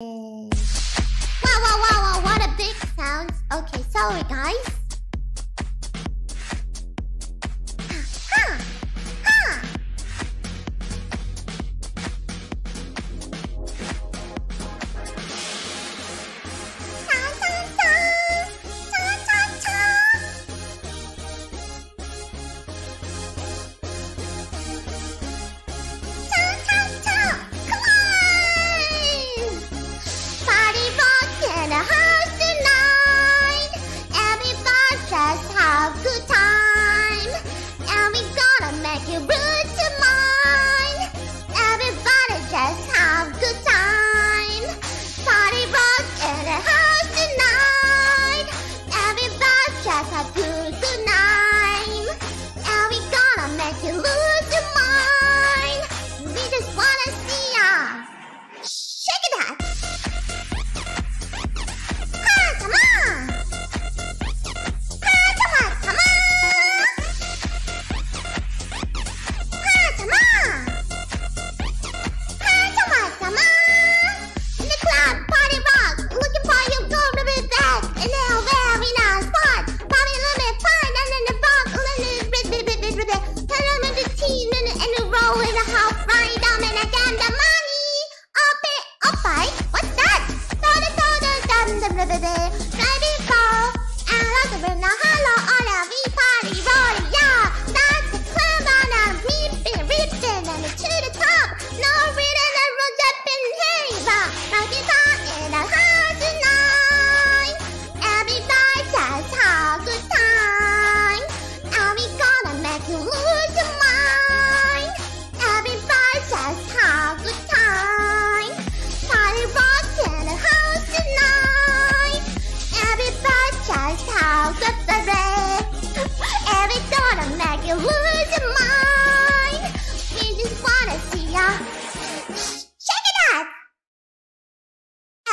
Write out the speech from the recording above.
Wow, wow, wow, wow, what a big sound. Okay, sorry guys. the day. Gonna make you lose.